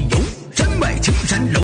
游山外青山楼